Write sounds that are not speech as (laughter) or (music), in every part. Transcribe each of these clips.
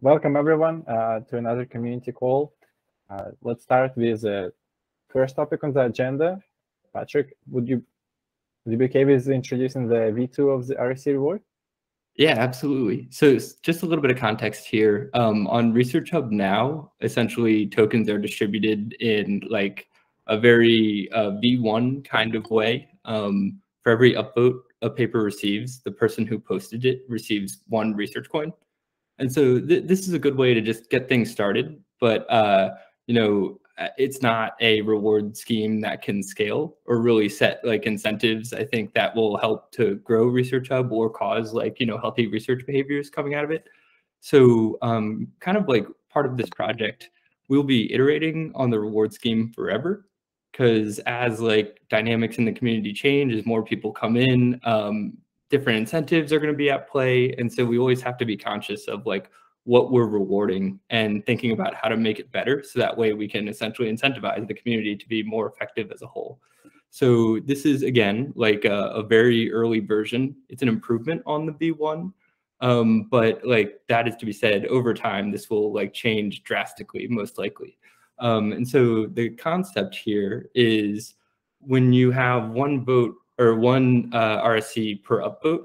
welcome everyone uh, to another community call. Uh, let's start with the first topic on the agenda. Patrick, would you, would you be okay with introducing the V2 of the RSC reward? Yeah, absolutely. So just a little bit of context here. Um, on Research Hub now, essentially tokens are distributed in like a very uh, V1 kind of way. Um, for every upvote a paper receives, the person who posted it receives one research coin. And so th this is a good way to just get things started. But, uh, you know, uh, it's not a reward scheme that can scale or really set like incentives. I think that will help to grow Research Hub or cause like, you know, healthy research behaviors coming out of it. So um, kind of like part of this project, we'll be iterating on the reward scheme forever because as like dynamics in the community change, as more people come in, um, different incentives are going to be at play. And so we always have to be conscious of like what we're rewarding and thinking about how to make it better. So that way we can essentially incentivize the community to be more effective as a whole. So this is again, like a, a very early version. It's an improvement on the V1. Um, but like that is to be said over time, this will like change drastically, most likely. Um, and so the concept here is when you have one vote or one uh, RSC per upvote,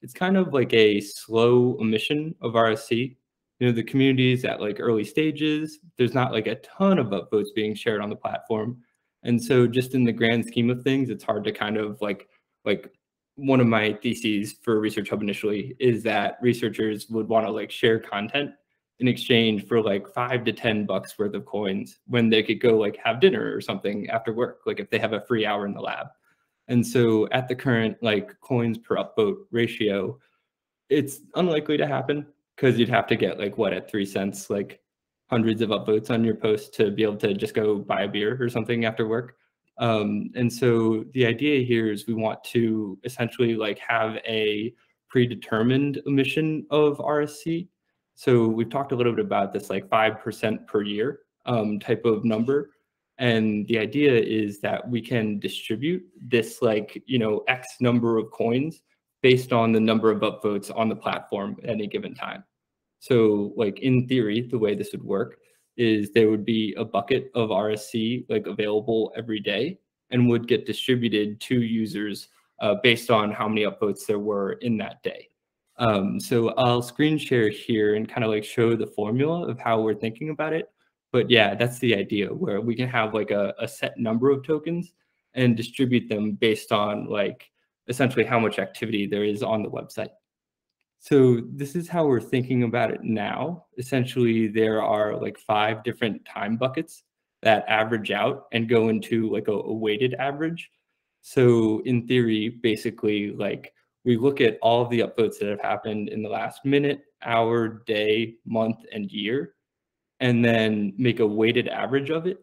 it's kind of like a slow emission of RSC. You know, the community is at like early stages, there's not like a ton of upvotes being shared on the platform. And so just in the grand scheme of things, it's hard to kind of like, like one of my theses for Research Hub initially is that researchers would want to like share content in exchange for like five to 10 bucks worth of coins when they could go like have dinner or something after work, like if they have a free hour in the lab. And so at the current like coins per upvote ratio, it's unlikely to happen because you'd have to get like what at three cents, like hundreds of upvotes on your post to be able to just go buy a beer or something after work. Um, and so the idea here is we want to essentially like have a predetermined emission of RSC. So we've talked a little bit about this like 5% per year um, type of number. And the idea is that we can distribute this like, you know, X number of coins based on the number of upvotes on the platform at any given time. So like in theory, the way this would work is there would be a bucket of RSC like available every day and would get distributed to users uh, based on how many upvotes there were in that day. Um, so I'll screen share here and kind of like show the formula of how we're thinking about it but yeah, that's the idea where we can have like a, a set number of tokens and distribute them based on like essentially how much activity there is on the website. So this is how we're thinking about it now. Essentially, there are like five different time buckets that average out and go into like a, a weighted average. So in theory, basically like we look at all of the upvotes that have happened in the last minute, hour, day, month, and year and then make a weighted average of it.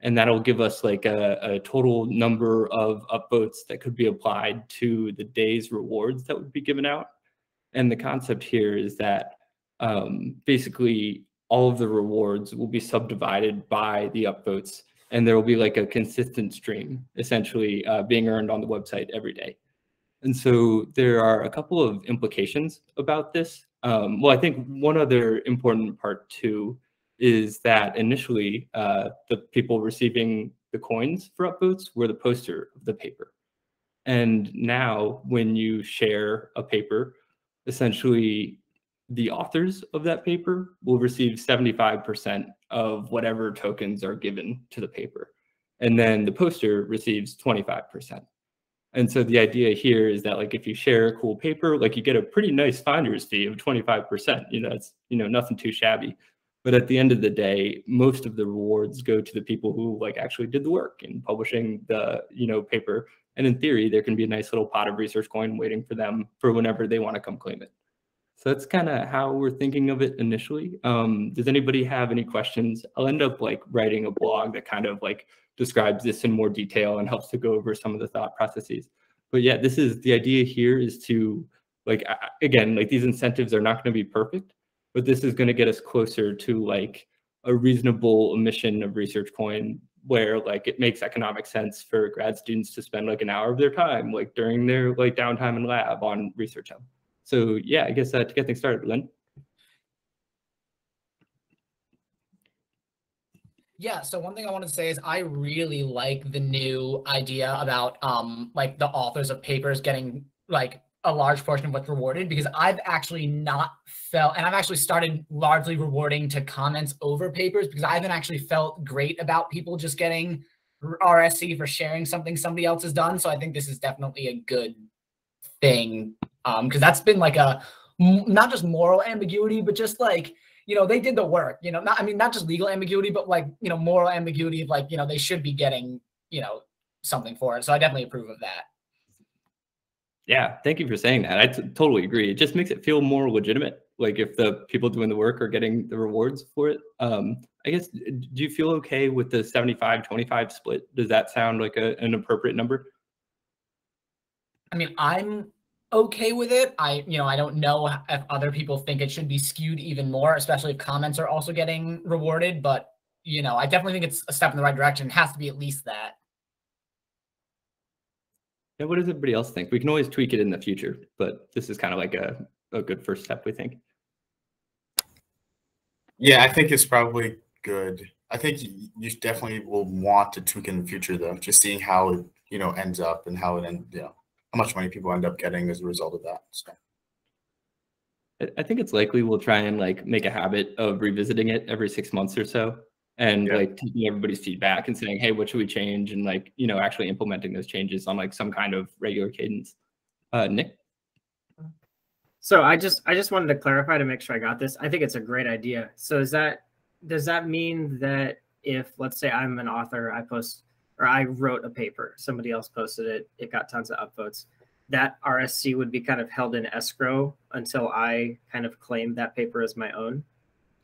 And that'll give us like a, a total number of upvotes that could be applied to the day's rewards that would be given out. And the concept here is that um, basically all of the rewards will be subdivided by the upvotes and there will be like a consistent stream essentially uh, being earned on the website every day. And so there are a couple of implications about this. Um, well, I think one other important part too is that initially uh, the people receiving the coins for upvotes were the poster of the paper. And now when you share a paper, essentially the authors of that paper will receive 75% of whatever tokens are given to the paper. And then the poster receives 25%. And so the idea here is that like if you share a cool paper, like you get a pretty nice finder's fee of 25%. You know, it's you know nothing too shabby. But at the end of the day, most of the rewards go to the people who like actually did the work in publishing the you know paper. And in theory, there can be a nice little pot of research coin waiting for them for whenever they want to come claim it. So that's kind of how we're thinking of it initially. Um, does anybody have any questions? I'll end up like writing a blog that kind of like describes this in more detail and helps to go over some of the thought processes. But yeah, this is the idea here is to like, again, like these incentives are not going to be perfect, but this is going to get us closer to like a reasonable emission of research coin where like it makes economic sense for grad students to spend like an hour of their time like during their like downtime in lab on research hub. So yeah, I guess uh, to get things started, Lynn. Yeah, so one thing I want to say is I really like the new idea about um like the authors of papers getting like a large portion of what's rewarded because I've actually not felt and I've actually started largely rewarding to comments over papers because I haven't actually felt great about people just getting RSC for sharing something somebody else has done. So I think this is definitely a good thing. Um, because that's been like a not just moral ambiguity, but just like you know, they did the work, you know, not, I mean, not just legal ambiguity, but like, you know, moral ambiguity of like, you know, they should be getting, you know, something for it. So I definitely approve of that. Yeah, thank you for saying that. I totally agree. It just makes it feel more legitimate. Like if the people doing the work are getting the rewards for it. Um, I guess, do you feel okay with the 75 25 split? Does that sound like a, an appropriate number? I mean, I'm okay with it. I, you know, I don't know if other people think it should be skewed even more, especially if comments are also getting rewarded. But, you know, I definitely think it's a step in the right direction. It has to be at least that. Yeah, what does everybody else think? We can always tweak it in the future, but this is kind of like a, a good first step, we think. Yeah, I think it's probably good. I think you definitely will want to tweak in the future, though, just seeing how it, you know, ends up and how it, end, you know, how much money people end up getting as a result of that. So. I think it's likely we'll try and like make a habit of revisiting it every six months or so and yeah. like taking everybody's feedback and saying, hey, what should we change? And like, you know, actually implementing those changes on like some kind of regular cadence. Uh, Nick? So I just I just wanted to clarify to make sure I got this. I think it's a great idea. So is that does that mean that if let's say I'm an author, I post or I wrote a paper, somebody else posted it, it got tons of upvotes. That RSC would be kind of held in escrow until I kind of claim that paper as my own.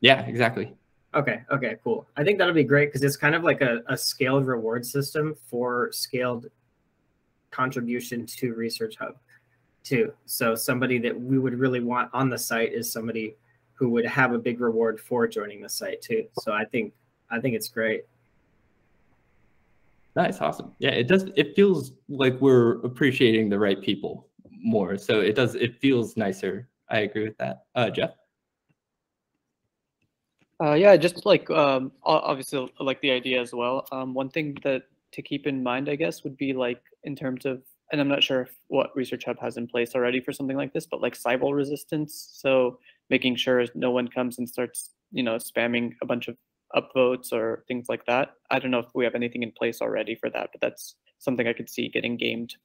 Yeah, exactly. Okay, okay, cool. I think that'll be great because it's kind of like a, a scaled reward system for scaled contribution to Research Hub too. So somebody that we would really want on the site is somebody who would have a big reward for joining the site too. So I think I think it's great. Nice, awesome. Yeah, it does. It feels like we're appreciating the right people more. So it does. It feels nicer. I agree with that. Uh, Jeff. Uh, yeah, just like um, obviously like the idea as well. Um, one thing that to keep in mind, I guess, would be like in terms of, and I'm not sure if what Research Hub has in place already for something like this, but like Sybil resistance. So making sure no one comes and starts, you know, spamming a bunch of upvotes or things like that. I don't know if we have anything in place already for that, but that's something I could see getting gamed.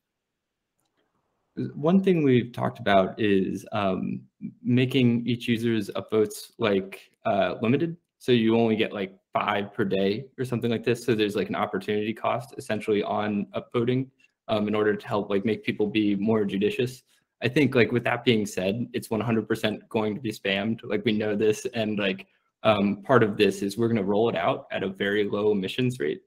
One thing we've talked about is um, making each user's upvotes like uh, limited. So you only get like five per day or something like this. So there's like an opportunity cost essentially on upvoting um, in order to help like make people be more judicious. I think like with that being said, it's 100% going to be spammed. Like we know this and like um, part of this is we're going to roll it out at a very low emissions rate.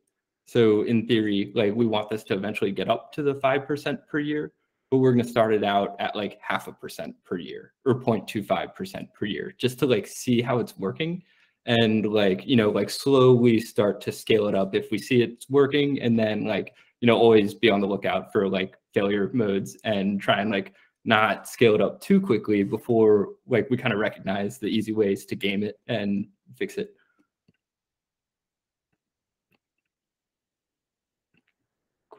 So in theory, like we want this to eventually get up to the 5% per year, but we're going to start it out at like half a percent per year or 0.25% per year, just to like see how it's working and like, you know, like slowly start to scale it up if we see it's working and then like, you know, always be on the lookout for like failure modes and try and like not scale it up too quickly before like we kind of recognize the easy ways to game it and fix it.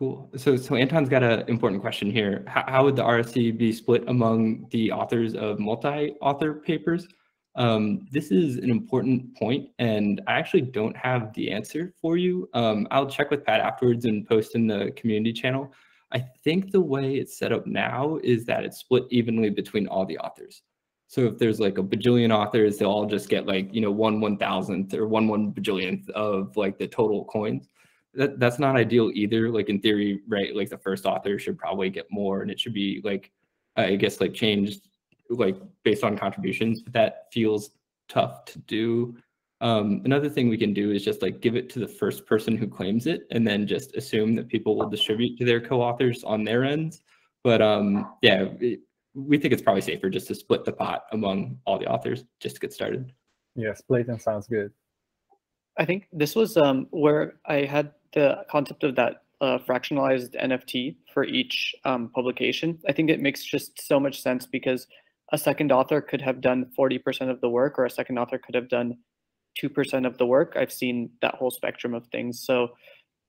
Cool. So, so Anton's got an important question here. How, how, would the RSC be split among the authors of multi-author papers? Um, this is an important point, and I actually don't have the answer for you. Um, I'll check with Pat afterwards and post in the community channel. I think the way it's set up now is that it's split evenly between all the authors. So if there's like a bajillion authors, they'll all just get like, you know, one one thousandth or one one bajillionth of like the total coins. That that's not ideal either. Like in theory, right? Like the first author should probably get more and it should be like I guess like changed like based on contributions, but that feels tough to do. Um, another thing we can do is just like give it to the first person who claims it and then just assume that people will distribute to their co-authors on their ends. But um, yeah, it, we think it's probably safer just to split the pot among all the authors just to get started. Yeah, splitting sounds good. I think this was um, where I had the concept of that uh, fractionalized NFT for each um, publication. I think it makes just so much sense because a second author could have done 40% of the work or a second author could have done two percent of the work. I've seen that whole spectrum of things. So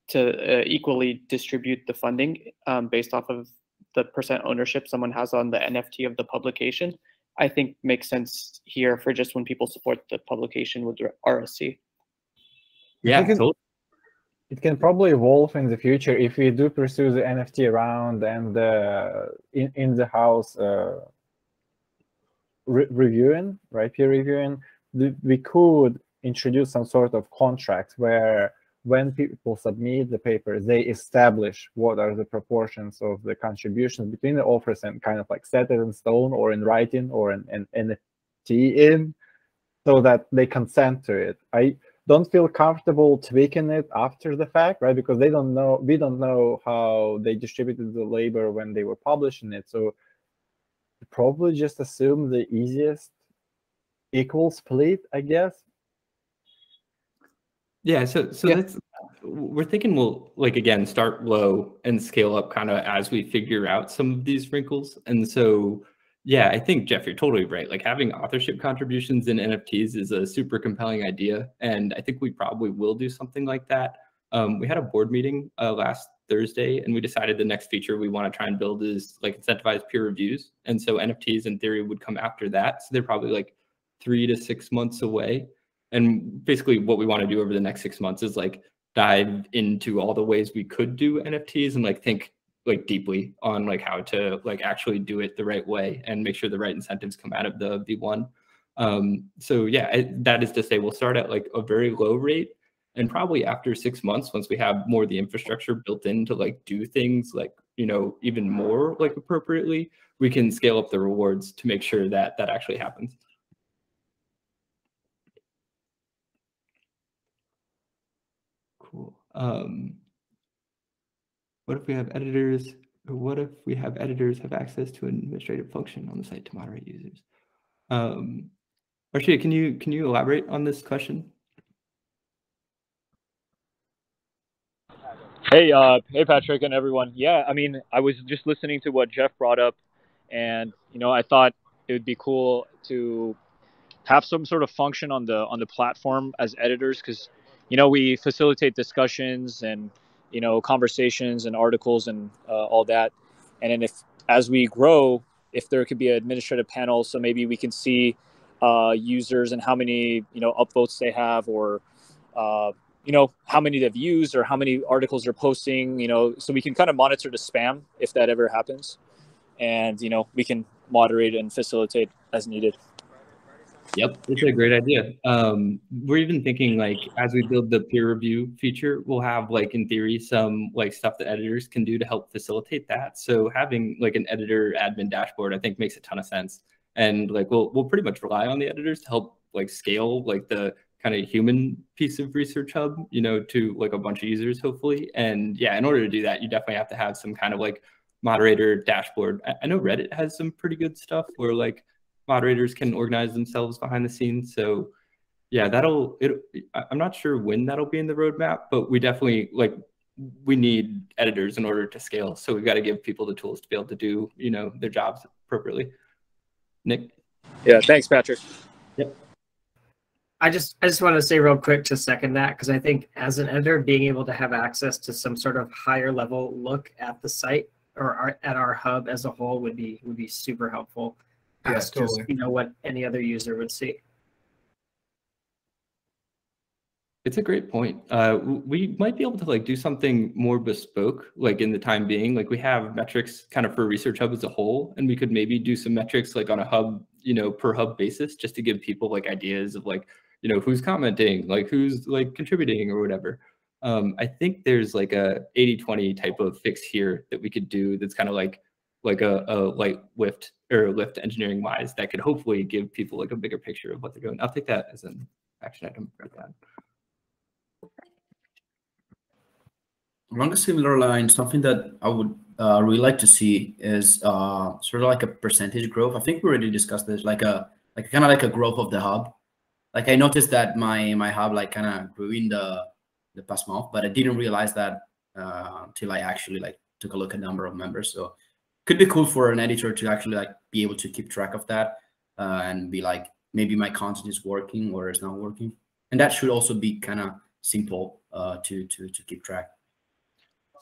to uh, equally distribute the funding um, based off of the percent ownership someone has on the NFT of the publication, I think makes sense here for just when people support the publication with RSC. Yeah, Because- totally. It can probably evolve in the future if we do pursue the NFT around and uh, in in the house uh, re- reviewing, right? Peer reviewing, we could introduce some sort of contract where when people submit the paper, they establish what are the proportions of the contributions between the authors and kind of like set it in stone or in writing or an NFT in, so that they consent to it. I don't feel comfortable tweaking it after the fact, right? Because they don't know, we don't know how they distributed the labor when they were publishing it. So probably just assume the easiest equal split, I guess. Yeah, so so Yeah. that's we're thinking we'll like again start low and scale up kind of as we figure out some of these wrinkles. And so yeah, I think Jeff, you're totally right. Like having authorship contributions in NFTs is a super compelling idea, and I think we probably will do something like that. Um, we had a board meeting uh, last Thursday, and we decided the next feature we want to try and build is like incentivized peer reviews. And so NFTs in theory would come after that. So they're probably like three to six months away. And basically, what we want to do over the next six months is like dive into all the ways we could do NFTs and like think like deeply on like how to like actually do it the right way and make sure the right incentives come out of the V1. Um, so yeah, that is to say we'll start at like a very low rate and probably after six months, once we have more of the infrastructure built in to like do things like, you know, even more like appropriately, we can scale up the rewards to make sure that that actually happens. Cool. Um, what if we have editors? What if we have editors have access to an administrative function on the site to moderate users? Um, Arshia, can you can you elaborate on this question? Hey, uh, hey, Patrick and everyone. Yeah, I mean, I was just listening to what Jeff brought up, and you know, I thought it would be cool to have some sort of function on the on the platform as editors, because you know we facilitate discussions and you know conversations and articles and uh, all that, and then if as we grow, if there could be an administrative panel, so maybe we can see uh, users and how many you know upvotes they have or uh, you know how many they've used or how many articles they're posting you know so we can kind of monitor the spam if that ever happens. And you know we can moderate and facilitate as needed Yep, it's a great idea. Um, we're even thinking like as we build the peer review feature, we'll have like in theory some like stuff that editors can do to help facilitate that. So having like an editor admin dashboard, I think makes a ton of sense. And like we'll we'll pretty much rely on the editors to help like scale like the kind of human piece of Research Hub, you know, to like a bunch of users hopefully. And yeah, in order to do that, you definitely have to have some kind of like moderator dashboard. I, I know Reddit has some pretty good stuff where like moderators can organize themselves behind the scenes. So yeah, that'll it. I- I'm not sure when that'll be in the roadmap, but we definitely like we need editors in order to scale. So we've got to give people the tools to be able to do you know their jobs appropriately. Nick. yeah thanks patrick Yep. I just I just want to say real quick to second that because I think as an editor, being able to have access to some sort of higher level look at the site or our, at our hub as a whole would be would be super helpful. Yeah, As just you know what any other user would see. It's a great point. Uh, we might be able to like do something more bespoke, like in the time being. Like we have metrics kind of for Research Hub as a whole, and we could maybe do some metrics like on a hub, you know, per hub basis, just to give people like ideas of like, you know, who's commenting, like who's like contributing or whatever. Um, I think there's like a 80-20 type of fix here that we could do. That's kind of like like a, a light lift or lift engineering wise that could hopefully give people like a bigger picture of what they're doing. I'll take that as an action item for that. Along a similar line, something that I would uh, really like to see is uh, sort of like a percentage growth. I think we already discussed this, like a like kind of like a growth of the hub. Like I noticed that my my hub like kind of grew in the the past month, but I didn't realize that uh, until I actually like took a look at number of members. So could be cool for an editor to actually like be able to keep track of that uh, and be like maybe my content is working or is not working. and that should also be kind of simple uh, to to to keep track.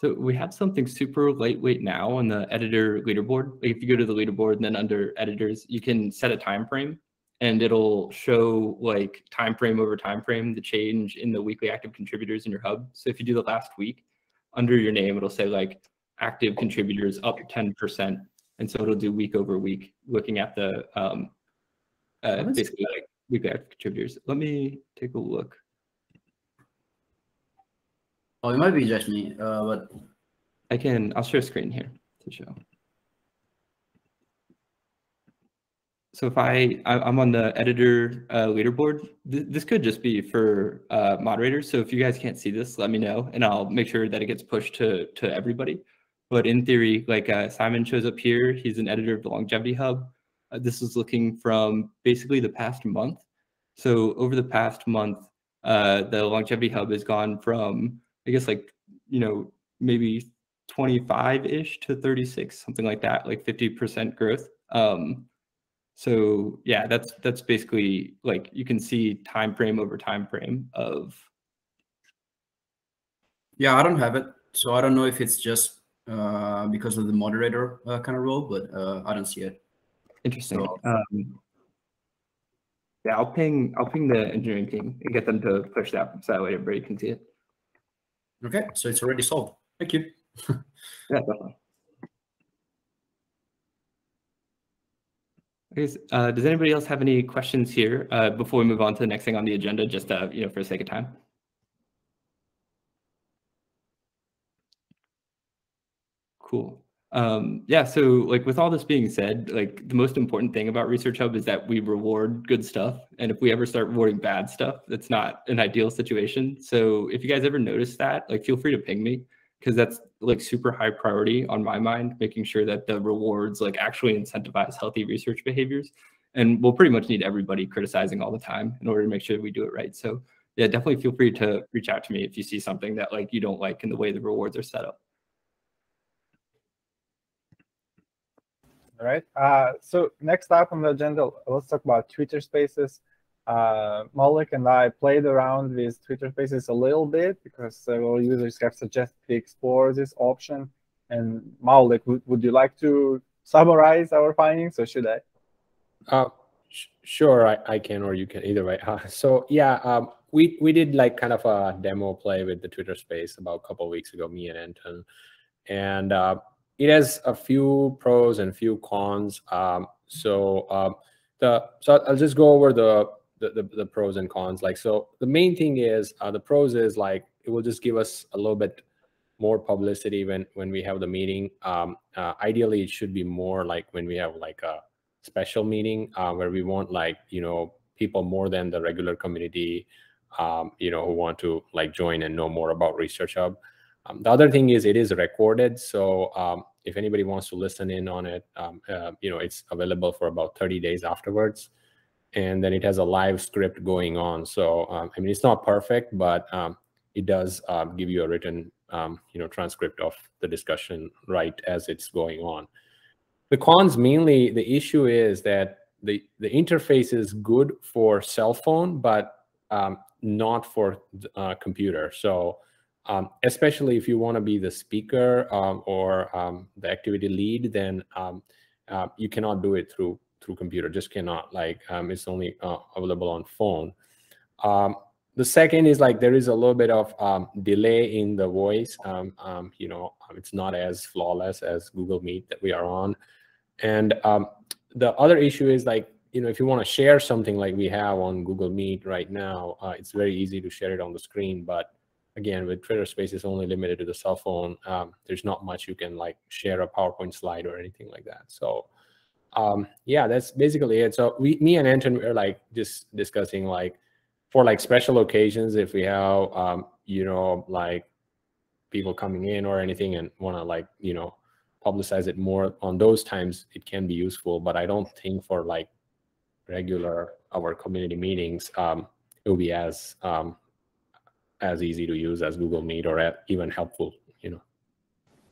So we have something super lightweight now on the editor leaderboard. Like if you go to the leaderboard and then under editors, you can set a time frame and it'll show like time frame over time frame the change in the weekly active contributors in your hub. So if you do the last week, under your name, it'll say like active contributors up 10%. And so it'll do week over week, looking at the um, uh, basically like weekly active contributors. Let me take a look. Oh, it might be just me, uh, but I can, I'll share a screen here to show. So if I, I am on the editor uh, leaderboard, th this could just be for uh, moderators. So if you guys can't see this, let me know and I'll make sure that it gets pushed to, to everybody. But in theory, like uh, Simon shows up here, he's an editor of the Longevity Hub. Uh, this is looking from basically the past month. So over the past month, uh, the Longevity Hub has gone from, I guess like, you know, maybe 25-ish to 36, something like that, like 50% growth. Um, so yeah, that's that's basically like you can see time frame over time frame of. Yeah, I don't have it, so I don't know if it's just uh, because of the moderator uh, kind of role, but uh, I don't see it. Interesting. So, um, yeah, I'll ping I'll ping the engineering team and get them to push that so that way everybody can see it. Okay, so it's already solved. Thank you. (laughs) yeah, definitely. Uh, does anybody else have any questions here uh, before we move on to the next thing on the agenda, just uh, you know, for the sake of time? Cool. Um, yeah, so like with all this being said, like the most important thing about Research Hub is that we reward good stuff. And if we ever start rewarding bad stuff, that's not an ideal situation. So if you guys ever notice that, like feel free to ping me because that's like super high priority on my mind, making sure that the rewards like actually incentivize healthy research behaviors. And we'll pretty much need everybody criticizing all the time in order to make sure we do it right. So yeah, definitely feel free to reach out to me if you see something that like you don't like in the way the rewards are set up. All right. Uh, so next up on the agenda, let's talk about Twitter Spaces uh, Malik and I played around with Twitter Spaces a little bit because several users have suggested to explore this option. And Malik, would, would you like to summarize our findings or should I? Uh, sure, I, I can or you can, either way. Uh, (laughs) so yeah, um, we, we did like kind of a demo play with the Twitter Space about a couple weeks ago, me and Anton. And uh, it has a few pros and few cons. Um, so um, the so I'll just go over the the, the, the, pros and cons. Like, so the main thing is uh, the pros is like, it will just give us a little bit more publicity when, when we have the meeting. Um, uh, ideally, it should be more like when we have like a special meeting uh, where we want like, you know, people more than the regular community, um, you know, who want to like join and know more about Research Hub. Um, the other thing is it is recorded. So um, if anybody wants to listen in on it, um, uh, you know, it's available for about 30 days afterwards and then it has a live script going on. So um, I mean, it's not perfect, but um, it does um, give you a written, um, you know, transcript of the discussion right as it's going on. The cons mainly the issue is that the the interface is good for cell phone, but not for uh, computer. So um, especially if you want to be the speaker or the activity lead, then uh, you cannot do it through through computer just cannot like um, it's only uh, available on phone. Um, the second is like there is a little bit of um, delay in the voice um, um, you know um, it's not as flawless as google meet that we are on. And the other issue is like you know if you want to share something like we have on google meet right now uh, it's very easy to share it on the screen but again with twitter space is only limited to the cell phone there's not much you can like share a powerpoint slide or anything like that so um, yeah, that's basically it. So we, me and Anton were like just discussing like for like special occasions, if we have, um, you know, like people coming in or anything and want to like, you know, publicize it more on those times, it can be useful. But I don't think for like regular our community meetings, um, it will be as um, as easy to use as Google Meet or even helpful, you know.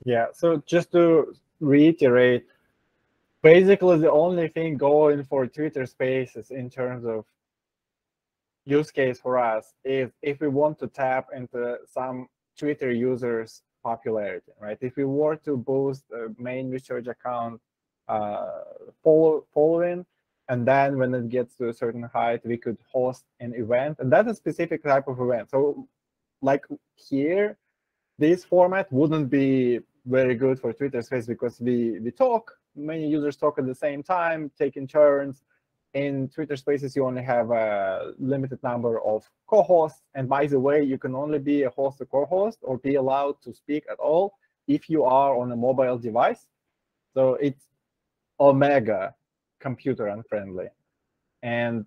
Yeah. So just to reiterate, basically the only thing going for Twitter Spaces in terms of use case for us is if we want to tap into some Twitter users popularity, right? If we were to boost the main research account uh, follow, following, and then when it gets to a certain height, we could host an event, and that's a specific type of event. So like here, this format wouldn't be very good for Twitter Space because we, we talk, many users talk at the same time, taking turns. In Twitter Spaces, you only have a limited number of co-hosts. And by the way, you can only be a host or co-host or be allowed to speak at all if you are on a mobile device. So it's omega computer unfriendly. And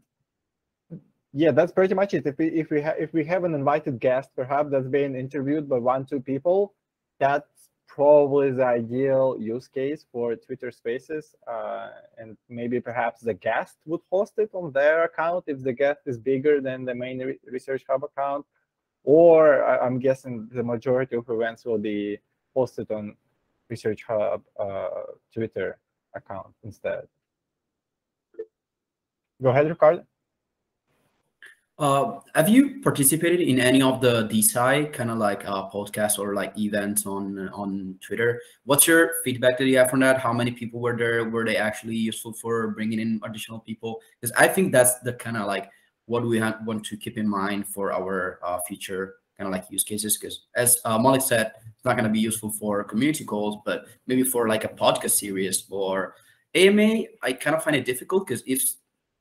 yeah, that's pretty much it. If we if we have if we have an invited guest, perhaps that's being interviewed by one two people, that's probably the ideal use case for Twitter Spaces. Uh, and maybe perhaps the guest would host it on their account if the guest is bigger than the main re Research Hub account. Or I'm guessing the majority of events will be hosted on Research Hub uh, Twitter account instead. Go ahead, Ricardo. Uh, have you participated in any of the DeSci kind of like uh, podcasts or like events on on Twitter? What's your feedback that you have from that? How many people were there? Were they actually useful for bringing in additional people? Because I think that's the kind of like what we want to keep in mind for our uh, future kind of like use cases. Because as uh, Malik said, it's not going to be useful for community calls, but maybe for like a podcast series or AMA. I kind of find it difficult because if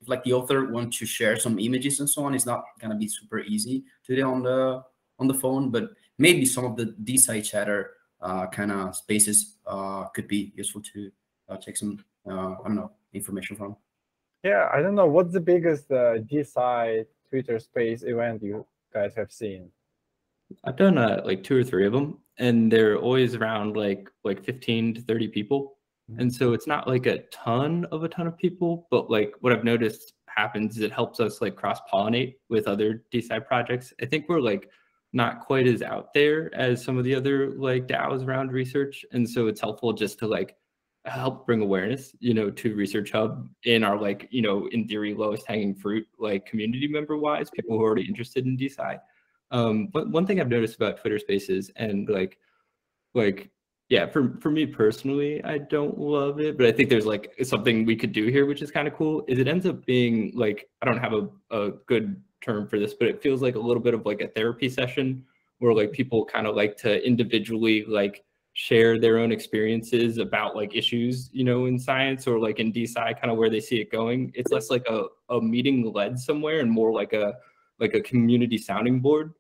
if like the author wants to share some images and so on, it's not gonna be super easy to do on the on the phone. But maybe some of the DeSci chatter uh, kind of spaces uh, could be useful to uh, take some uh, I don't know information from. Yeah, I don't know what's the biggest uh, DeSci Twitter space event you guys have seen. I've done uh, like two or three of them, and they're always around like like fifteen to thirty people. And so it's not like a ton of a ton of people, but like what I've noticed happens is it helps us like cross pollinate with other DeSci projects. I think we're like not quite as out there as some of the other like DAOs around research. And so it's helpful just to like help bring awareness, you know, to Research Hub in our like, you know, in theory, lowest hanging fruit, like community member wise, people who are already interested in DeSci. Um, but one thing I've noticed about Twitter spaces and like, like yeah, for for me personally, I don't love it, but I think there's like something we could do here, which is kind of cool. Is it ends up being like I don't have a, a good term for this, but it feels like a little bit of like a therapy session where like people kind of like to individually like share their own experiences about like issues, you know, in science or like in DeSci, kind of where they see it going. It's less like a, a meeting led somewhere and more like a like a community sounding board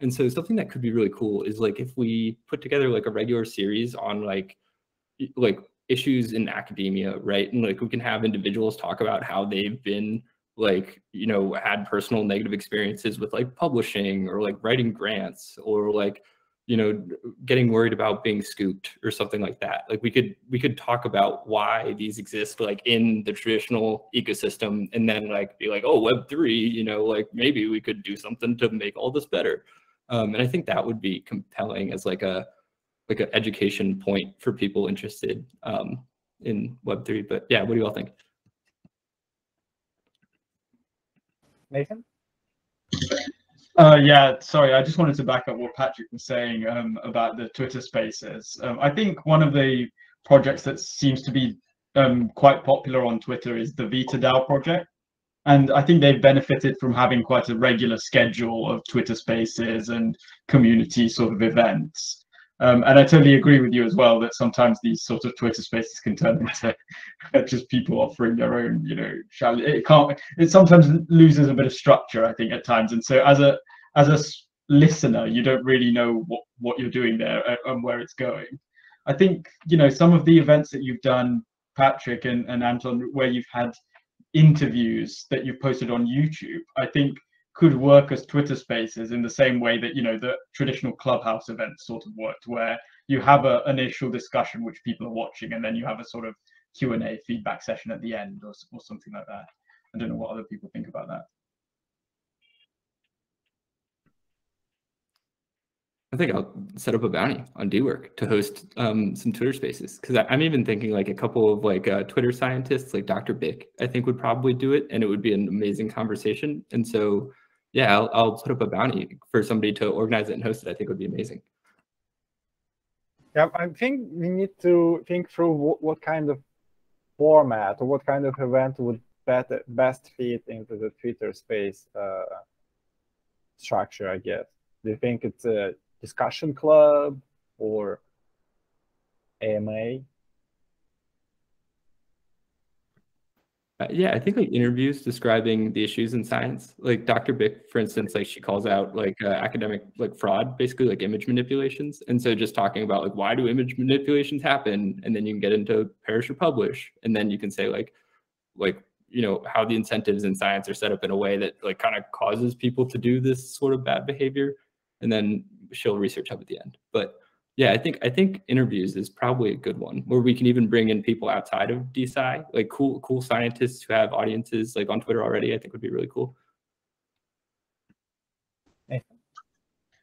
and so something that could be really cool is like if we put together like a regular series on like like issues in academia, right? And like we can have individuals talk about how they've been like, you know, had personal negative experiences with like publishing or like writing grants or like, you know, getting worried about being scooped or something like that. Like we could we could talk about why these exist like in the traditional ecosystem and then like be like, oh, web three, you know, like maybe we could do something to make all this better. Um, and I think that would be compelling as like a like an education point for people interested um, in Web3. But yeah, what do you all think? Nathan? Uh, yeah, sorry, I just wanted to back up what Patrick was saying um, about the Twitter spaces. Um, I think one of the projects that seems to be um, quite popular on Twitter is the VitaDAO project. And I think they've benefited from having quite a regular schedule of Twitter spaces and community sort of events. Um, and I totally agree with you as well that sometimes these sort of Twitter spaces can turn into (laughs) just people offering their own, you know, shall it can't. It sometimes loses a bit of structure, I think, at times. And so as a as a listener, you don't really know what what you're doing there and where it's going. I think you know some of the events that you've done, Patrick and, and Anton, where you've had interviews that you've posted on YouTube, I think could work as Twitter spaces in the same way that, you know, the traditional clubhouse events sort of worked, where you have an initial discussion which people are watching and then you have a sort of Q&A feedback session at the end or, or something like that. I don't know what other people think about that. I think I'll set up a bounty on Dework to host um, some Twitter spaces because I'm even thinking like a couple of like uh, Twitter scientists like Dr. Bik I think would probably do it and it would be an amazing conversation. And so yeah, I'll, I'll put up a bounty for somebody to organize it and host it. I think would be amazing. Yeah, I think we need to think through what, what kind of format or what kind of event would better, best fit into the Twitter space uh, structure, I guess. Do you think it's a discussion club or AMA? Uh, yeah, I think like interviews describing the issues in science, like Dr. Bik, for instance, like she calls out like uh, academic like fraud, basically like image manipulations. And so just talking about like why do image manipulations happen, and then you can get into perish or publish, and then you can say like like you know how the incentives in science are set up in a way that like kind of causes people to do this sort of bad behavior, and then she'll research hub at the end. But yeah, I think I think interviews is probably a good one where we can even bring in people outside of DeSci, like cool cool scientists who have audiences like on Twitter already. I think would be really cool.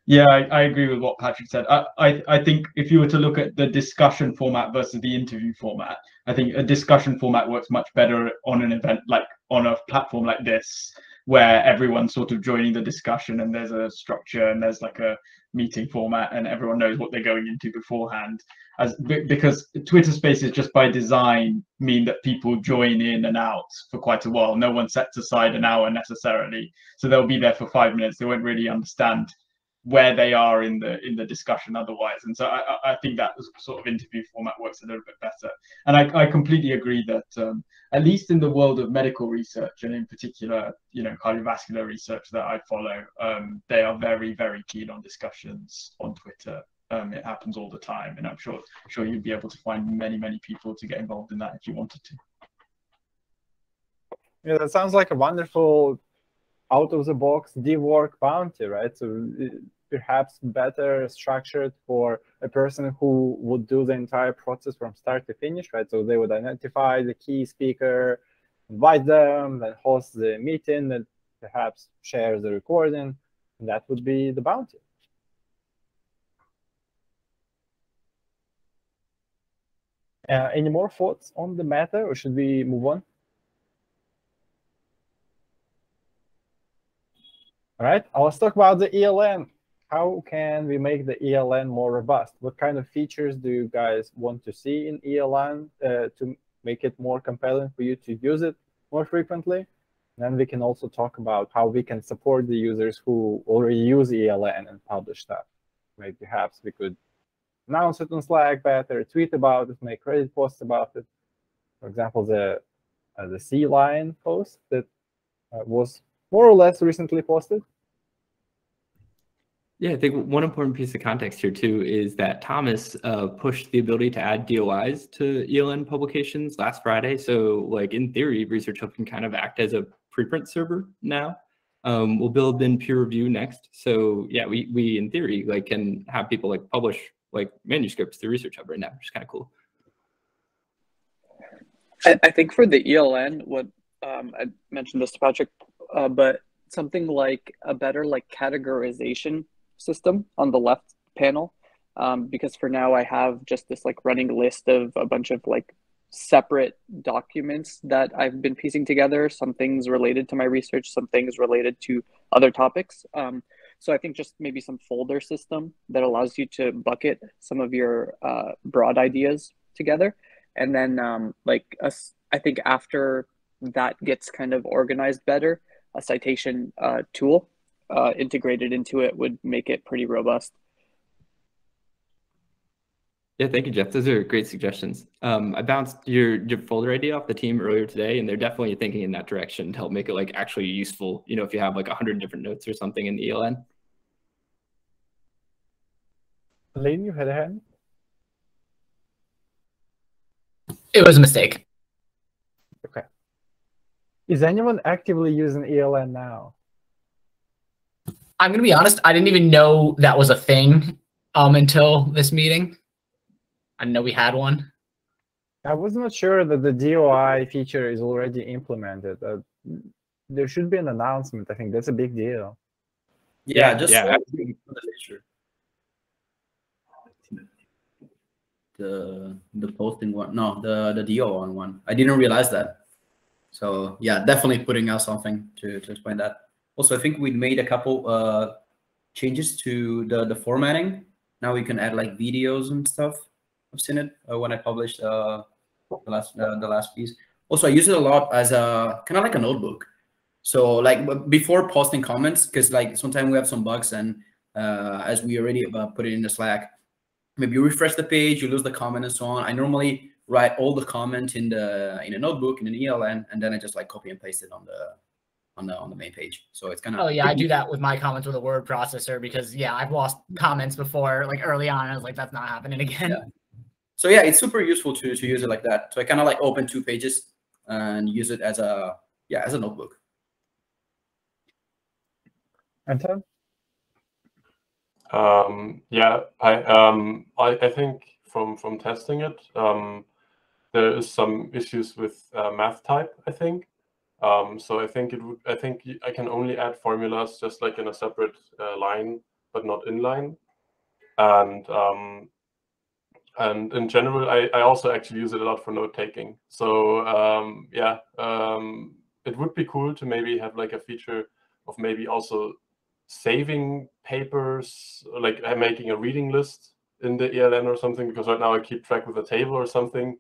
Yeah, I, I agree with what Patrick said. I, I I think if you were to look at the discussion format versus the interview format, I think a discussion format works much better on an event like on a platform like this where everyone's sort of joining the discussion and there's a structure and there's like a meeting format and everyone knows what they're going into beforehand. As because twitter spaces just by design mean that people join in and out for quite a while. No one sets aside an hour necessarily. So they'll be there for five minutes. They won't really understand where they are in the in the discussion otherwise. And so i i think that sort of interview format works a little bit better. And i, I completely agree that um, at least in the world of medical research and in particular you know cardiovascular research that i follow um, they are very very keen on discussions on twitter. Um, it happens all the time and i'm sure sure you'd be able to find many many people to get involved in that if you wanted to. Yeah that sounds like a wonderful out of the box Dework bounty, right? So perhaps better structured for a person who would do the entire process from start to finish, right? So they would identify the key speaker, invite them, then host the meeting, then perhaps share the recording. And that would be the bounty. Uh, any more thoughts on the matter, or should we move on? All right, let's talk about the ELN. How can we make the ELN more robust? What kind of features do you guys want to see in ELN uh, to make it more compelling for you to use it more frequently? then we can also talk about how we can support the users who already use ELN and publish stuff. Maybe perhaps we could announce it on Slack better, tweet about it, make Reddit posts about it. For example, the uh, the C-line post that uh, was more or less recently posted. Yeah, I think one important piece of context here too is that Thomas uh, pushed the ability to add DOIs to ELN publications last Friday. So, like in theory, Research Hub can kind of act as a preprint server now. Um, we'll build in peer review next. So, yeah, we we in theory like can have people like publish like manuscripts through Research Hub right now, which is kind of cool. I, I think for the ELN, what um, I mentioned this to Patrick uh, but something like a better like categorization system on the left panel um, because for now i have just this like running list of a bunch of like separate documents that i've been piecing together. Some things related to my research some things related to other topics. Um, so i think just maybe some folder system that allows you to bucket some of your uh, broad ideas together. And then um, like a, I think after that gets kind of organized better a citation uh, tool uh, integrated into it would make it pretty robust. Yeah, thank you, Jeff. Those are great suggestions. Um, I bounced your, your folder idea off the team earlier today, and they're definitely thinking in that direction to help make it like actually useful. You know, if you have like a hundred different notes or something in the ELN. Lane, you had a hand. It was a mistake. Okay. Is anyone actively using ELN now? I'm gonna be honest. I didn't even know that was a thing um, until this meeting. I didn't know we had one. I was not sure that the DOI feature is already implemented. Uh, there should be an announcement. I think that's a big deal. Yeah, yeah just yeah. the the posting one. No, the the DO one. I didn't realize that. So yeah, definitely putting out something to, to explain that. Also, I think we made a couple uh, changes to the the formatting. Now we can add like videos and stuff. I've seen it uh, when I published uh, the last uh, the last piece. Also, I use it a lot as a kind of like a notebook. So like before posting comments, because like sometimes we have some bugs, and uh, as we already uh, put it in the Slack, maybe you refresh the page, you lose the comment, and so on. I normally write all the comment in the in a notebook in an ELN, and then I just like copy and paste it on the on the on the main page. So it's kind of Oh yeah, I do that with my comments with a word processor because yeah, I've lost comments before, like early on. I was like, that's not happening again. Yeah. So yeah, it's super useful to to use it like that. So I kind of like open two pages and use it as a yeah as a notebook. Anton? Um, yeah, I um I, I think from from testing it, um, there is some issues with uh, math type. I think. Um, so I think it would. I think I can only add formulas just like in a separate uh, line, but not inline. And um, and in general, I, I also actually use it a lot for note taking. So um, yeah, um, it would be cool to maybe have like a feature of maybe also saving papers, like uh, making a reading list in the ELN or something. Because right now I keep track with a table or something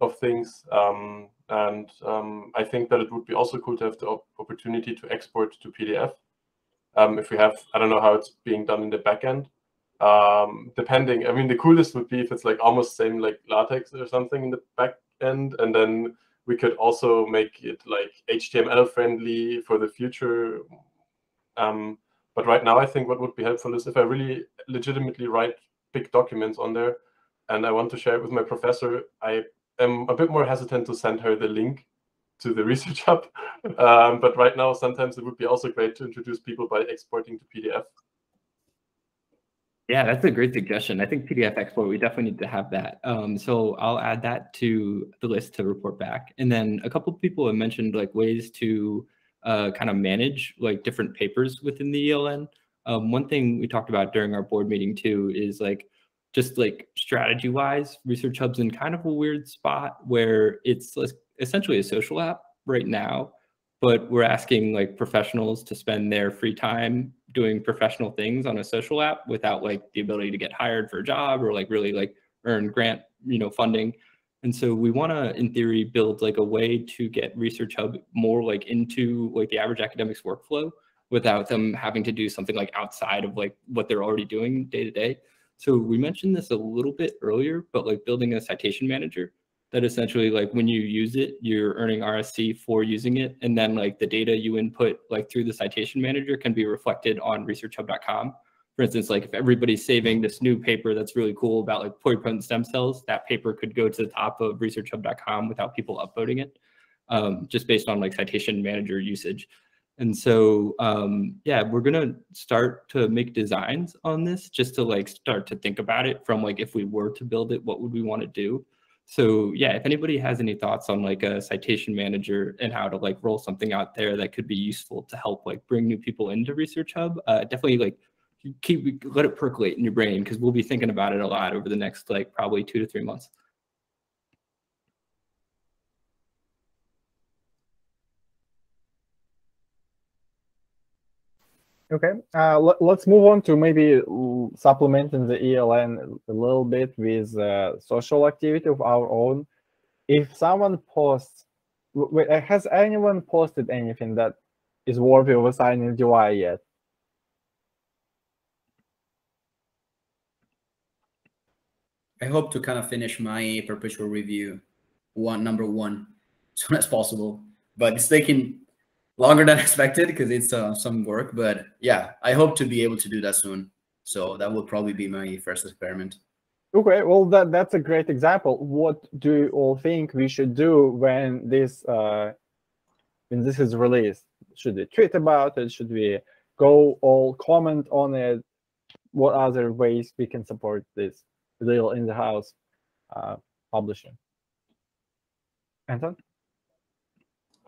of things. Um, and um, I think that it would be also cool to have the op- opportunity to export to PDF. Um, if we have, I don't know how it's being done in the backend. Um, depending, I mean, the coolest would be if it's like almost same like LaTeX or something in the backend, and then we could also make it like HTML friendly for the future. Um, but right now, I think what would be helpful is if I really legitimately write big documents on there, and I want to share it with my professor, I am a bit more hesitant to send her the link to the (laughs) research hub. Um, but right now, sometimes it would be also great to introduce people by exporting to PDF. Yeah, that's a great suggestion. I think PDF export, we definitely need to have that. Um, so I'll add that to the list to report back. And then a couple of people have mentioned like ways to uh, kind of manage like different papers within the ELN. Um, one thing we talked about during our board meeting too is like just like strategy wise, Research Hub's in kind of a weird spot where it's essentially a social app right now, but we're asking like professionals to spend their free time doing professional things on a social app without like the ability to get hired for a job or like really like earn grant you know funding. And so we want to in theory build like a way to get research hub more like into like the average academics workflow without them having to do something like outside of like what they're already doing day to day so we mentioned this a little bit earlier but like building a citation manager that essentially like when you use it you're earning rsc for using it and then like the data you input like through the citation manager can be reflected on researchhub.com for instance like if everybody's saving this new paper that's really cool about like pluripotent stem cells that paper could go to the top of researchhub.com without people upvoting it um, just based on like citation manager usage and so um, yeah we're gonna start to make designs on this just to like start to think about it from like if we were to build it what would we want to do so yeah, if anybody has any thoughts on like a citation manager and how to like roll something out there that could be useful to help like bring new people into Research Hub, uh, definitely like keep let it percolate in your brain because we'll be thinking about it a lot over the next like probably two to three months. Okay, uh, let, us move on to maybe supplementing the ELN a little bit with uh, social activity of our own. If someone posts, has anyone posted anything that is worthy of assigning DOI yet? I hope to kind of finish my perpetual review one number one (laughs) as soon as possible, but it's taking longer than (laughs) expected because it's uh, some work. But yeah, I hope to be able to do that soon. So that will probably be my first experiment. Okay, well that that's a great example. What do you all think we should do when this uh, when this is released? Should we tweet about it? Should we go all comment on it? What other ways we can support this little in the house uh, publishing? Anton?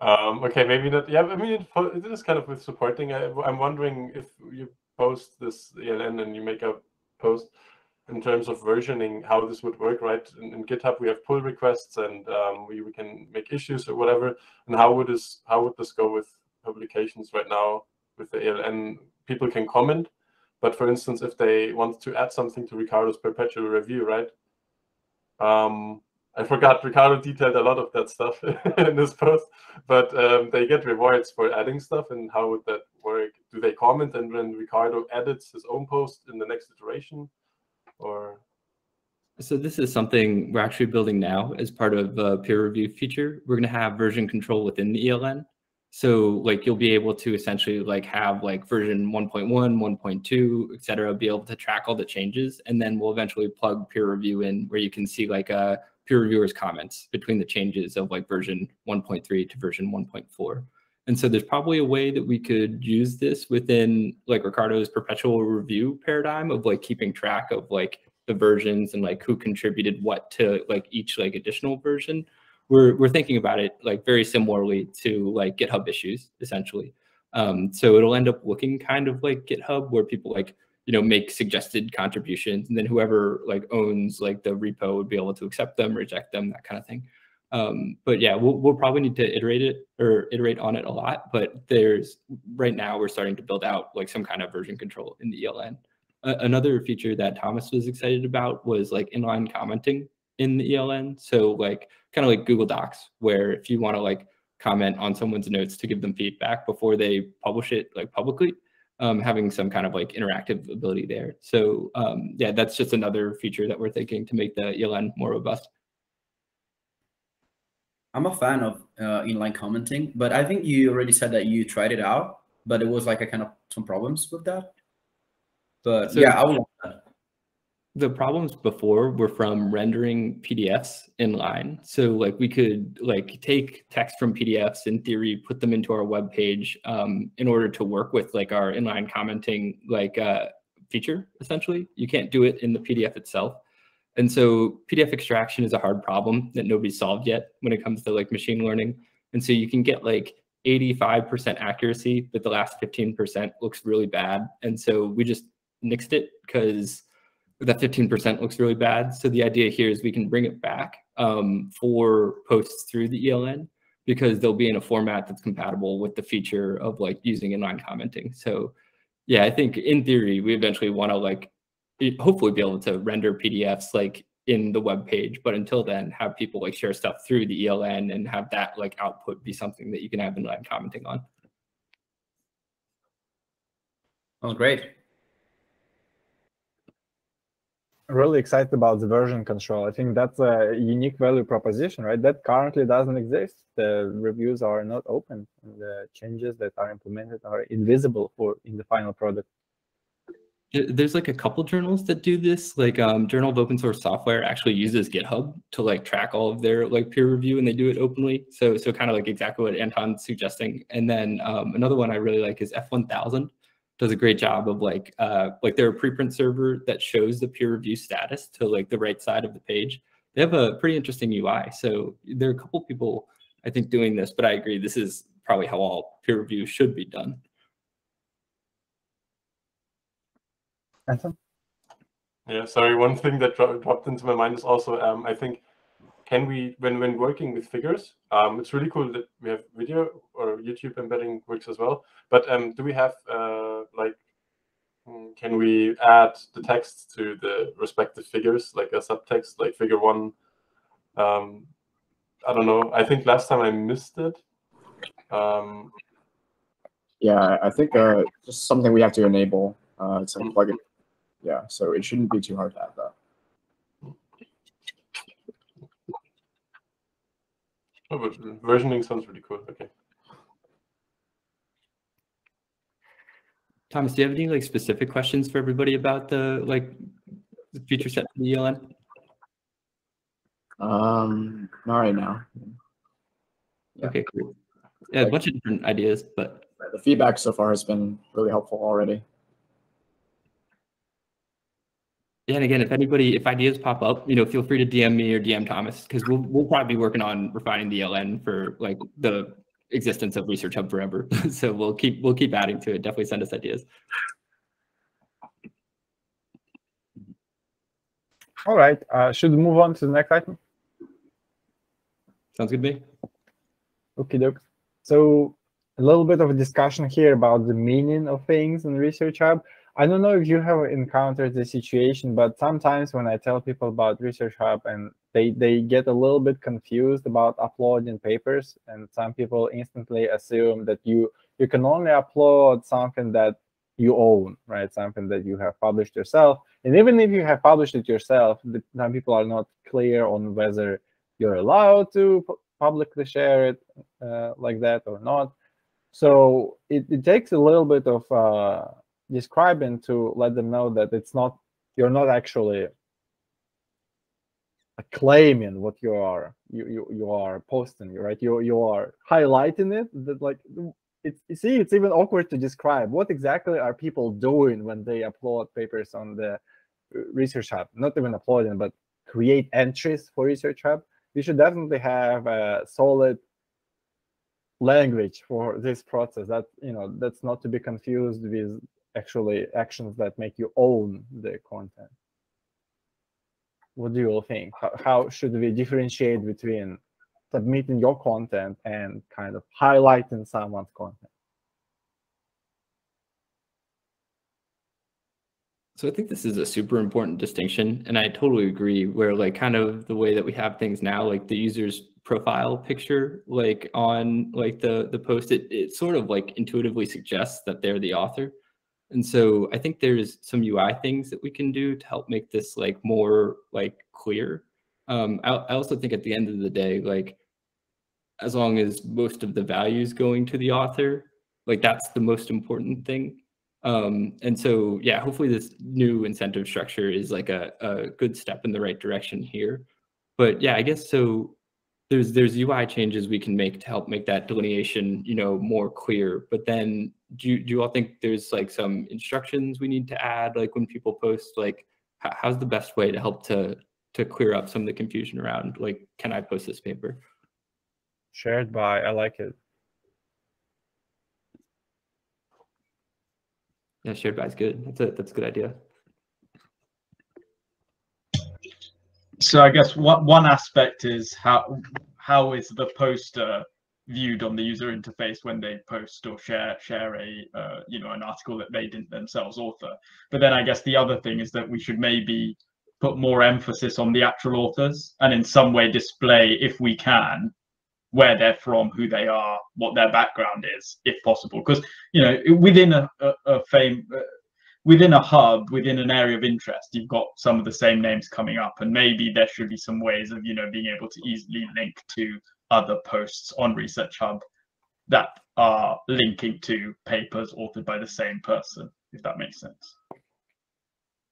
Um, okay, maybe not. Yeah, I mean, it, it is kind of with supporting. I, I'm wondering if you post this ELN and you make a post in terms of versioning, how this would work, right? In, in GitHub, we have pull requests and um, we, we can make issues or whatever. And how would this how would this go with publications right now? with the ELN, people can comment. But for instance, if they want to add something to Ricardo's perpetual review, right? Um, I forgot Ricardo detailed a lot of that stuff (laughs) in this post, but um, they get rewards for adding stuff. And how would that work? Do they comment and when Ricardo edits his own post in the next iteration, or? So this is something we're actually building now as part of a peer review feature. We're going to have version control within the ELN. So like you'll be able to essentially like have like version 1.1, 1.2, et cetera, be able to track all the changes. And then we'll eventually plug peer review in where you can see like a peer reviewers comments between the changes of like version 1.3 to version 1.4. And so there's probably a way that we could use this within like Ricardo's perpetual review paradigm of like keeping track of like the versions and like who contributed what to like each like additional version we're we're thinking about it like very similarly to like GitHub issues essentially. Um, so it'll end up looking kind of like GitHub where people like you know make suggested contributions and then whoever like owns like the repo would be able to accept them, reject them, that kind of thing. Um, but yeah, we'll, we'll probably need to iterate it or iterate on it a lot. But there's right now we're starting to build out like some kind of version control in the ELN. Uh, another feature that Thomas was excited about was like inline commenting in the ELN. So like kind of like Google Docs, where if you want to like comment on someone's notes to give them feedback before they publish it like publicly, um, having some kind of like interactive ability there. So um, yeah, that's just another feature that we're thinking to make the ELN more robust. I'm a fan of uh, inline commenting, but I think you already said that you tried it out, but it was like a kind of some problems with that. But so, yeah, I would the problems before were from rendering PDFs inline. So like we could like take text from PDFs in theory, put them into our web page um, in order to work with like our inline commenting like uh, feature. Essentially, you can't do it in the PDF itself. And so PDF extraction is a hard problem that nobody's solved yet when it comes to like machine learning. And so you can get like 85% accuracy, but the last 15% looks really bad. And so we just nixed it because that 15% looks really bad. So the idea here is we can bring it back um, for posts through the ELN because they'll be in a format that's compatible with the feature of like using inline commenting. So yeah, I think in theory, we eventually want to like hopefully be able to render PDFs like in the web page, but until then have people like share stuff through the ELN and have that like output be something that you can have inline commenting on. Oh, great really excited about the version control. I think that's a unique value proposition, right? That currently doesn't exist. The reviews are not open. the changes that are implemented are invisible for in the final product. There's like a couple journals that do this. Like um, Journal of Open Source Software actually uses GitHub to like track all of their like peer review, and they do it openly. So so kind of like exactly what Anton's suggesting. And then um, another one I really like is F1000 does a great job of like uh, like they're a preprint server that shows the peer review status to like the right side of the page. They have a pretty interesting UI. So there are a couple people I think doing this, but I agree this is probably how all peer review should be done. Anton? Yeah, sorry. One thing that dropped into my mind is also um, I think can we when when working with figures um, it's really cool that we have video or youtube embedding works as well. But um, do we have uh, like hmm, can we add the text to the respective figures like a subtext like figure one? Um, i don't know. I think last time i missed it. Um, yeah i think uh, just something we have to enable uh, to mm. plug it yeah so it shouldn't be too hard to add that Oh, but versioning sounds really cool. Okay. Thomas, do you have any like specific questions for everybody about the like the feature set for the ELN? Um, not right now. Yeah. Okay, cool. Yeah, a bunch of different ideas, but the feedback so far has been really helpful already. Yeah, and again, if anybody, if ideas pop up, you know, feel free to DM me or DM Thomas because we'll we'll probably be working on refining the ELN for like the existence of Research Hub forever. (laughs) so we'll keep we'll keep adding to it. Definitely send us ideas. All right. Uh, should we move on to the next item? Sounds good to me. Okay, doke. So a little bit of a discussion here about the meaning of things in Research Hub. I don't know if you have encountered the situation, but sometimes when I tell people about Research Hub and they, they get a little bit confused about uploading papers, and some people instantly assume that you you can only upload something that you own, right? Something that you have published yourself. And even if you have published it yourself, the, some people are not clear on whether you're allowed to publicly share it uh, like that or not. So it, it takes a little bit of uh, describing to let them know that it's not you're not actually claiming what you are you, you you are posting right? You you are highlighting it that like it's you see it's even awkward to describe what exactly are people doing when they upload papers on the research hub. Not even uploading but create entries for research hub. You should definitely have a solid language for this process. That you know that's not to be confused with actually actions that make you own the content? What do you all think? How, how should we differentiate between submitting your content and kind of highlighting someone's content? So I think this is a super important distinction, and I totally agree. Where like kind of the way that we have things now, like the user's profile picture, like on like the the post, it it sort of like intuitively suggests that they're the author, and so I think there's some UI things that we can do to help make this like more like clear. Um, I, I also think at the end of the day, like as long as most of the value is going to the author, like that's the most important thing um, and so, yeah, hopefully this new incentive structure is like a, a good step in the right direction here. But yeah, I guess so there's there's UI changes we can make to help make that delineation, you know, more clear. But then do you, do you all think there's like some instructions we need to add, like when people post, like how's the best way to help to to clear up some of the confusion around like, can I post this paper? Shared by, I like it. Yeah, shared by is good. That's a that's a good idea. So I guess what one aspect is how how is the poster viewed on the user interface when they post or share share a uh, you know an article that they didn't themselves author. But then I guess the other thing is that we should maybe put more emphasis on the actual authors and in some way display if we can where they're from, who they are, what their background is, if possible. Because you know, within a, a, a fame, within a hub, within an area of interest, you've got some of the same names coming up, and maybe there should be some ways of you know being able to easily link to other posts on Research Hub that are linking to papers authored by the same person, if that makes sense.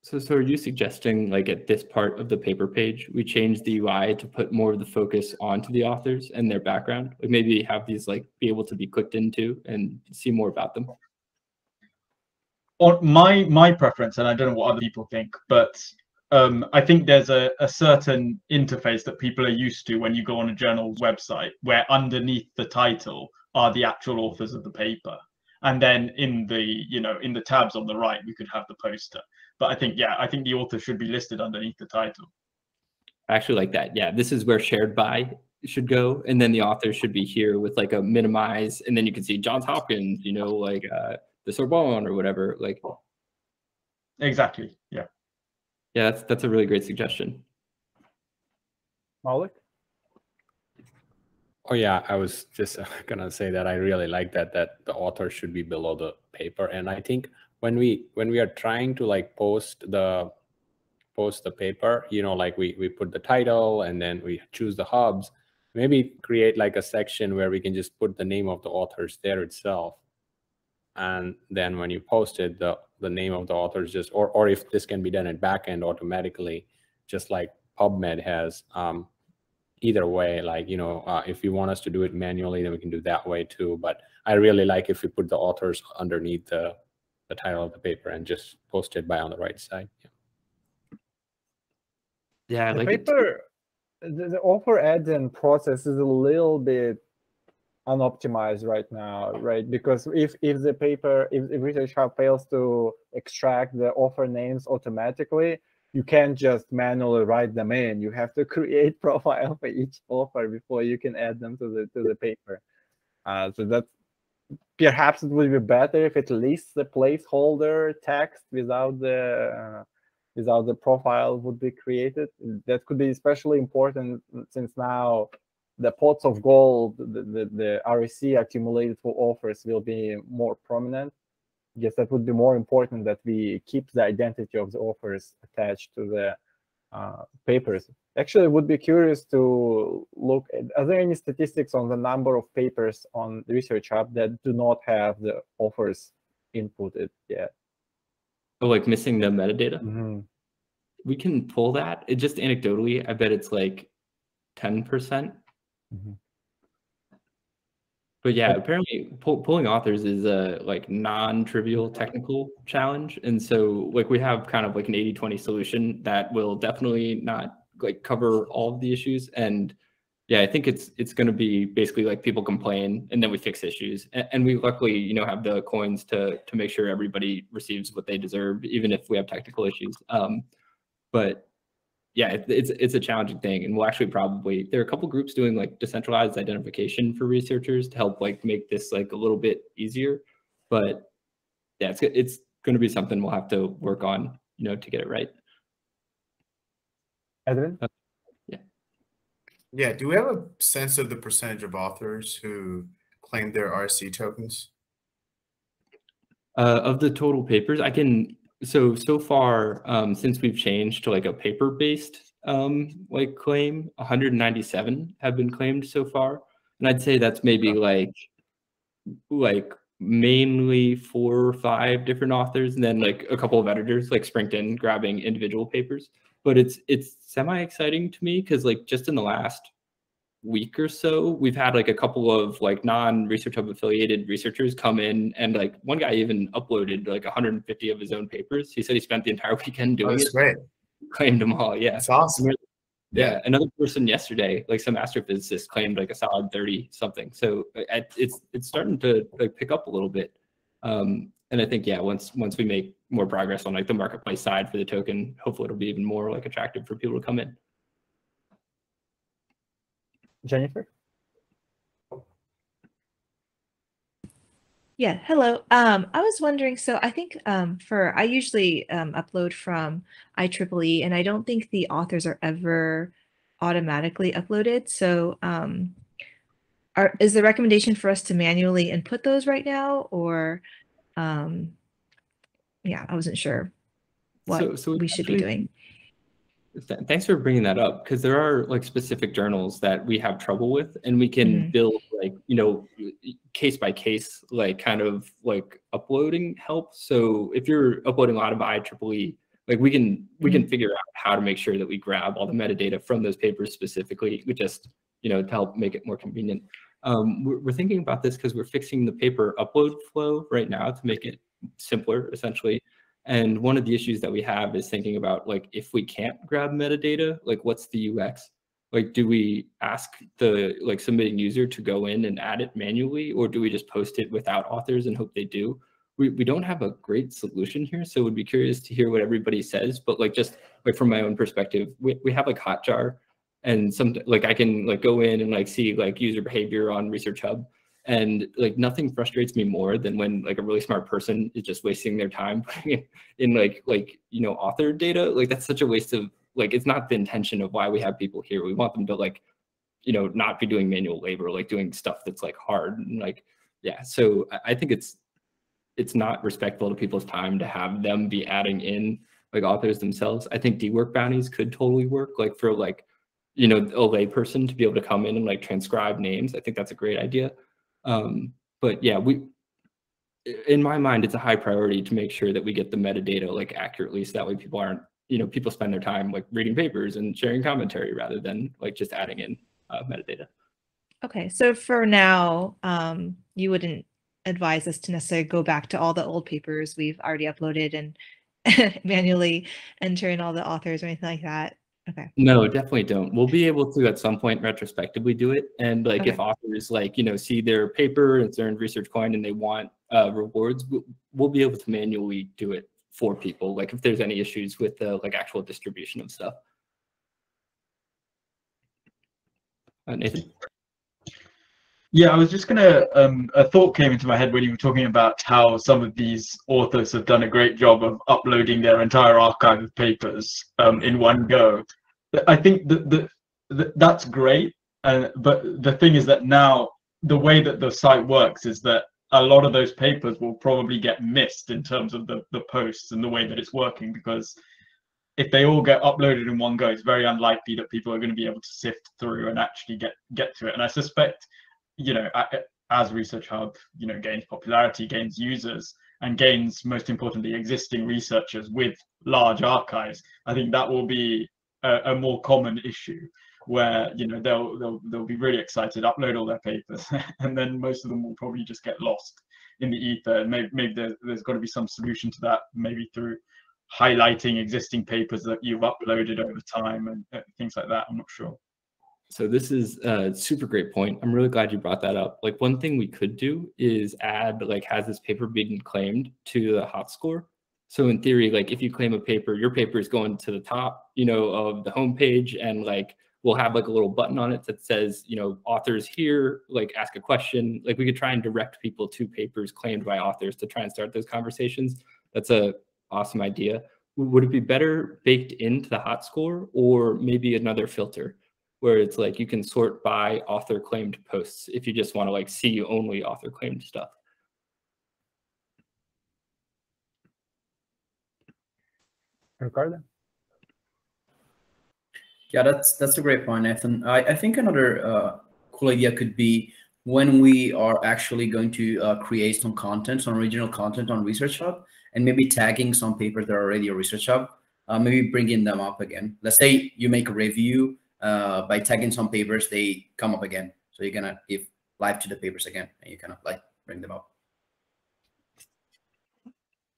So, so are you suggesting like at this part of the paper page, we change the UI to put more of the focus onto the authors and their background? Like maybe have these like be able to be clicked into and see more about them? On my my preference, and I don't know what other people think, but um, I think there's a, a certain interface that people are used to when you go on a journal's website, where underneath the title are the actual authors of the paper and then in the you know in the tabs on the right we could have the poster but I think, yeah, I think the author should be listed underneath the title. I actually like that. Yeah, this is where shared by should go. And then the author should be here with like a minimize. And then you can see Johns Hopkins, you know, like uh, the Sorbonne or whatever. Like, exactly. Yeah. Yeah, that's, that's a really great suggestion. Malik? Oh yeah, I was just (laughs) gonna say that I really like that that the author should be below the paper, and I think when we when we are trying to like post the post the paper you know like we we put the title and then we choose the hubs maybe create like a section where we can just put the name of the authors there itself and then when you post it the the name of the authors just or or if this can be done at backend automatically just like pubmed has um either way like you know uh, if you want us to do it manually then we can do that way too but i really like if we put the authors underneath the the title of the paper and just post it by on the right side. Yeah, yeah the like paper, the, the offer add-in process is a little bit unoptimized right now, right? Because if if the paper, if, if Research Hub fails to extract the offer names automatically, you can't just manually write them in. You have to (laughs) create profile for each offer before you can add them to the to the paper. Uh, so that's perhaps it would be better if it lists the placeholder text without the uh, without the profile would be created. That could be especially important since now the pots of gold, the, the, the REC accumulated for offers will be more prominent. I guess that would be more important that we keep the identity of the offers attached to the uh, papers. Actually, would be curious to look at, are there any statistics on the number of papers on the Research Hub that do not have the offers inputted yet? Oh, like missing the metadata? Mm-hmm. We can pull that. It just anecdotally, I bet it's like 10%. Mm-hmm. But yeah, apparently pull, pulling authors is a like non-trivial technical challenge. And so like we have kind of like an 80-20 solution that will definitely not like cover all of the issues. And yeah, I think it's it's going to be basically like people complain and then we fix issues. And, and, we luckily, you know, have the coins to to make sure everybody receives what they deserve, even if we have technical issues. Um, but yeah, it, it's it's a challenging thing, and we'll actually probably there are a couple groups doing like decentralized identification for researchers to help like make this like a little bit easier. But yeah, it's it's going to be something we'll have to work on, you know, to get it right. Edwin? Uh, yeah. Yeah. Do we have a sense of the percentage of authors who claim their RC tokens? Uh, of the total papers, I can. So so far, um, since we've changed to like a paper-based um, like claim, 197 have been claimed so far, and I'd say that's maybe like like mainly four or five different authors, and then like a couple of editors like sprinkled grabbing individual papers. But it's it's semi exciting to me because like just in the last week or so we've had like a couple of like non research hub affiliated researchers come in and like one guy even uploaded like 150 of his own papers. He said he spent the entire (laughs) weekend doing That's it. great. Claimed them all yeah. It's awesome. Yeah. yeah another person yesterday like some astrophysicist claimed like a solid 30 something. So it's it's starting to like pick up a little bit. Um and I think yeah, once once we make more progress on like the marketplace side for the token, hopefully it'll be even more like attractive for people to come in. Jennifer. Yeah, hello. Um, I was wondering, so I think um, for I usually um, upload from IEEE, and I don't think the authors are ever automatically uploaded. So, um, are is the recommendation for us to manually input those right now, or um, yeah, I wasn't sure what so, so we should actually, be doing. Th thanks for bringing that up because there are like specific journals that we have trouble with, and we can mm -hmm. build like you know case by case like kind of like uploading help. So if you're uploading a lot of IEEE, like we can we mm -hmm. can figure out how to make sure that we grab all the metadata from those papers specifically. We just you know to help make it more convenient. Um, we're, we're, thinking about this because we're fixing the paper upload flow right now to make it simpler, essentially. And one of the issues that we have is thinking about like if we can't grab metadata, like what's the UX? Like, do we ask the like submitting user to go in and add it manually, or do we just post it without authors and hope they do? We, we don't have a great solution here, so would be curious to hear what everybody says. But like just like from my own perspective, we, we have like Hotjar, and some like I can like go in and like see like user behavior on Research Hub, and like nothing frustrates me more than when like a really smart person is just wasting their time (laughs) in, like like you know author data. Like that's such a waste of like it's not the intention of why we have people here. We want them to like you know not be doing manual labor, like doing stuff that's like hard and like yeah. So I think it's it's not respectful to people's time to have them be adding in like authors themselves. I think Dework bounties could totally work like for like you know, a lay person to be able to come in and like transcribe names. I think that's a great idea. Um, but yeah, we, in my mind, it's a high priority to make sure that we get the metadata like accurately, so that way people aren't, you know, people spend their time like reading papers and sharing commentary rather than like just adding in uh, metadata. Okay, so for now, um, you wouldn't advise us to necessarily go back to all the old papers we've already uploaded and (laughs) manually enter in all the authors or anything like that. Okay. No, definitely don't. We'll be able to at some point retrospectively do it. And like okay. if authors like, you know, see their paper and it's earned research coin and they want uh, rewards, we'll be able to manually do it for people. Like if there's any issues with the like actual distribution of stuff. Uh, Nathan? Yeah, I was just gonna. Um, a thought came into my head when you were talking about how some of these authors have done a great job of uploading their entire archive of papers um, in one go. I think that the, the, that's great, uh, but the thing is that now the way that the site works is that a lot of those papers will probably get missed in terms of the the posts and the way that it's working because if they all get uploaded in one go, it's very unlikely that people are going to be able to sift through and actually get get to it. And I suspect you know, as Research Hub, you know, gains popularity, gains users, and gains, most importantly, existing researchers with large archives, I think that will be a, a more common issue where you know they'll they'll they'll be really excited, upload all their papers, (laughs) and then most of them will probably just get lost in the ether. And maybe maybe there, there's got to be some solution to that, maybe through highlighting existing papers that you've uploaded over time and, and things like that. I'm not sure. So this is a super great point. I'm really glad you brought that up. Like one thing we could do is add like has this paper been claimed to the hot score? So in theory, like if you claim a paper, your paper is going to the top, you know, of the homepage and like we'll have like a little button on it that says, you know, authors here, like ask a question. Like we could try and direct people to papers claimed by authors to try and start those conversations. That's a awesome idea. Would it be better baked into the hot score or maybe another filter? Where it's like you can sort by author claimed posts if you just want to like see only author claimed stuff. Ricardo? Yeah, that's that's a great point, Nathan. I, I think another uh, cool idea could be when we are actually going to uh, create some content, some original content on Research Hub, and maybe tagging some papers that are already a Research Hub, uh, maybe bringing them up again. Let's say you make a review uh, by tagging some papers, they come up again. So you're gonna give life to the papers again, and you kind of like bring them up.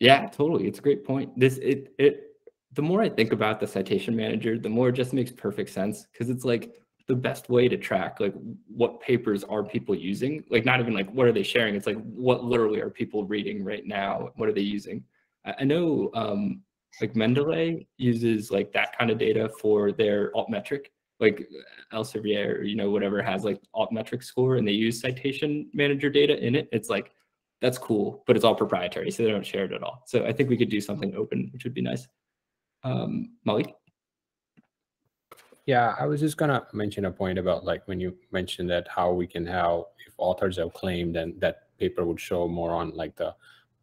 Yeah, totally. It's a great point. This it it the more I think about the citation manager, the more it just makes perfect sense because it's like the best way to track like what papers are people using. Like not even like what are they sharing. It's like what literally are people reading right now? What are they using? I, I know um, like Mendeley uses like that kind of data for their altmetric like Elsevier or you know whatever has like altmetric score and they use citation manager data in it, it's like that's cool, but it's all proprietary, so they don't share it at all. So I think we could do something open, which would be nice. Um, Malik. Yeah, I was just gonna mention a point about like when you mentioned that how we can how if authors have claimed then that paper would show more on like the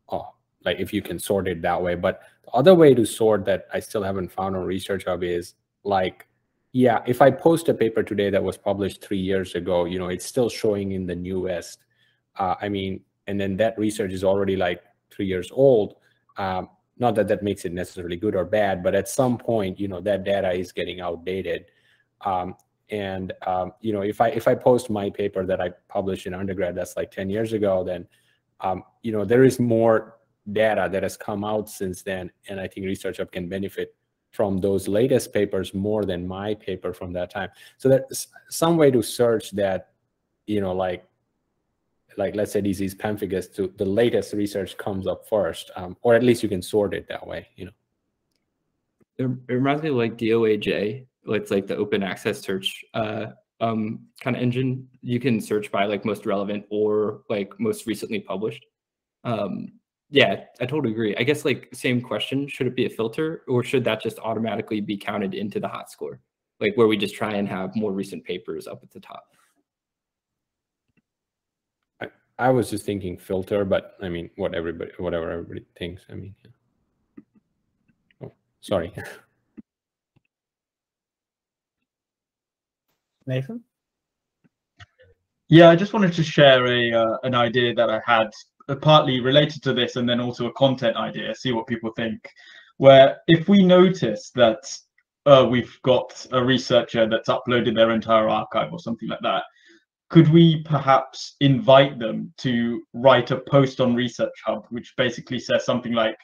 oh like if you can sort it that way. But the other way to sort that I still haven't found on Research Hub is like yeah, if I post a paper today that was published three years ago, you know, it's still showing in the newest. Uh, I mean, and then that research is already like three years old. Um, not that that makes it necessarily good or bad, but at some point, you know, that data is getting outdated. Um, and um, you know, if I if I post my paper that I published in undergrad that's like 10 years ago, then um, you know, there is more data that has come out since then, and I think Research Hub can benefit from those latest papers more than my paper from that time. So there's some way to search that, you know, like, like let's say disease pemphigus to the latest research comes up first, um, or at least you can sort it that way, you know. It, it reminds me of like DOAJ, it's like the open access search uh, um, kind of engine. You can search by like most relevant or like most recently published. Um, yeah, I totally agree. I guess like same question, should it be a filter or should that just automatically be counted into the hot score? Like where we just try and have more recent papers up at the top. I, I was just thinking filter, but I mean what everybody whatever everybody thinks. I mean yeah. Oh, sorry. (laughs) Nathan? Yeah, I just wanted to share a uh, an idea that I had partly related to this and then also a content idea, see what people think. Where if we notice that uh, we've got a researcher that's uploaded their entire archive or something like that, could we perhaps invite them to write a post on Research Hub, which basically says something like,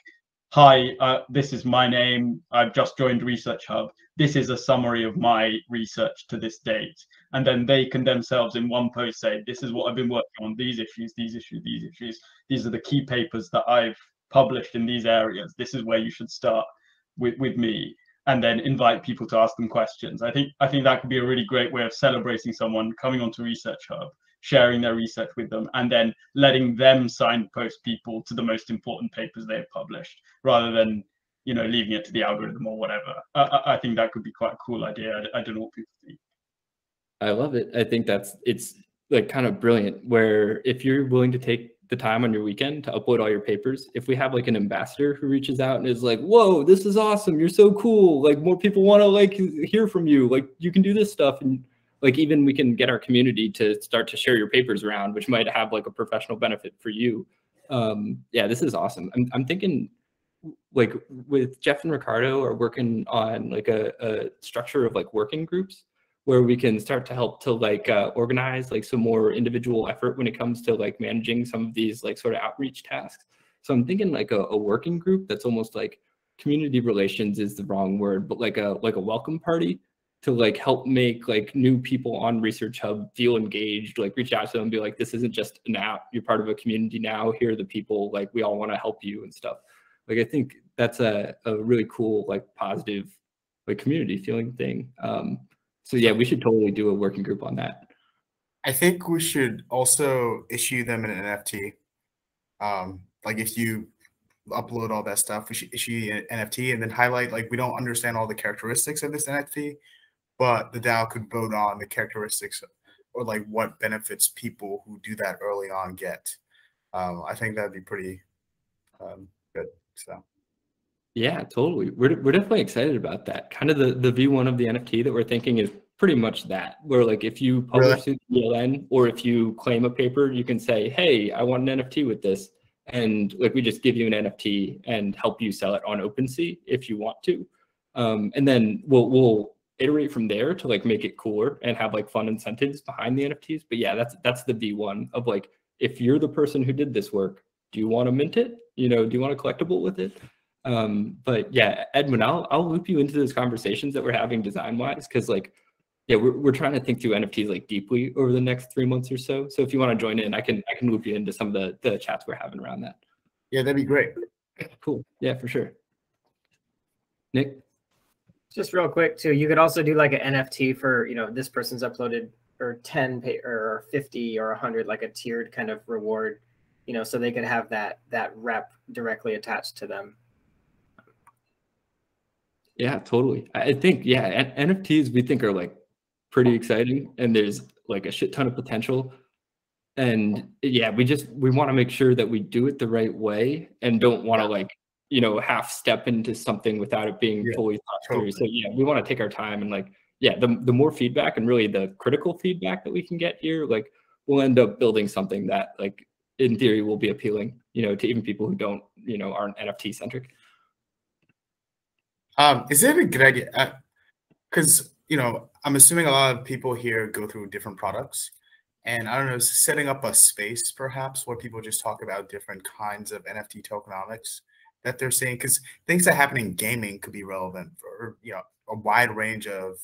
Hi, uh, this is my name. I've just joined Research Hub. This is a summary of my research to this date. And then they can themselves in one post say, This is what I've been working on, these issues, these issues, these issues. These are the key papers that I've published in these areas. This is where you should start with, with me. And then invite people to ask them questions. I think I think that could be a really great way of celebrating someone coming onto Research Hub sharing their research with them, and then letting them signpost people to the most important papers they've published, rather than you know leaving it to the algorithm or whatever. I, I think that could be quite a cool idea. I, I don't know what people think. I love it. I think that's it's like kind of brilliant. Where if you're willing to take the time on your weekend to upload all your papers. If we have like an ambassador who reaches out and is like, "Whoa, this is awesome! You're so cool! Like more people want to like hear from you. Like you can do this stuff." And like even we can get our community to start to share your papers around, which might have like a professional benefit for you. Um, yeah, this is awesome. I'm I'm thinking like with Jeff and Ricardo are working on like a, a structure of like working groups where we can start to help to like uh, organize like some more individual effort when it comes to like managing some of these like sort of outreach tasks. So I'm thinking like a, a working group that's almost like community relations is the wrong word, but like a like a welcome party to like help make like new people on Research Hub feel engaged, like reach out to them and be like, this isn't just an app, you're part of a community now. Here are the people, like we all want to help you and stuff. Like I think that's a, a really cool, like positive, like community feeling thing. Um, so yeah, we should totally do a working group on that. I think we should also issue them an NFT. Um, like if you upload all that stuff, we should issue an NFT and then highlight like we don't understand all the characteristics of this NFT, but the DAO could vote on the characteristics or like what benefits people who do that early on get. Um, I think that'd be pretty um, good. So. Yeah, totally. We're we're definitely excited about that. Kind of the the V1 of the NFT that we're thinking is pretty much that. Where like if you publish really? through ELN or if you claim a paper, you can say, "Hey, I want an NFT with this," and like we just give you an NFT and help you sell it on OpenSea if you want to, um, and then we'll we'll iterate from there to like make it cooler and have like fun incentives behind the NFTs. But yeah, that's that's the V1 of like if you're the person who did this work, do you want to mint it? You know, do you want a collectible with it? Um, but yeah, Edwin, I'll I'll loop you into those conversations that we're having design wise because like yeah, we're we're trying to think through NFTs like deeply over the next three months or so. So if you want to join in, I can I can loop you into some of the the chats we're having around that. Yeah, that'd be great. Cool. Yeah, for sure. Nick. Just real quick too, you could also do like an NFT for you know this person's uploaded or ten pay, or fifty or hundred like a tiered kind of reward, you know, so they could have that that rep directly attached to them. Yeah, totally. I think yeah, NFTs we think are like pretty exciting, and there's like a shit ton of potential. And yeah, we just we want to make sure that we do it the right way and don't want to like you know half step into something without it being yeah, fully thought totally. through. So yeah, we want to take our time and like yeah, the the more feedback and really the critical feedback that we can get here, like we'll end up building something that like in theory will be appealing, you know, to even people who don't, you know, aren't NFT centric. Um, is it a good idea? Because uh, you know, I'm assuming a lot of people here go through different products, and I don't know, setting up a space perhaps where people just talk about different kinds of NFT tokenomics that they're seeing. Because things that happen in gaming could be relevant for you know a wide range of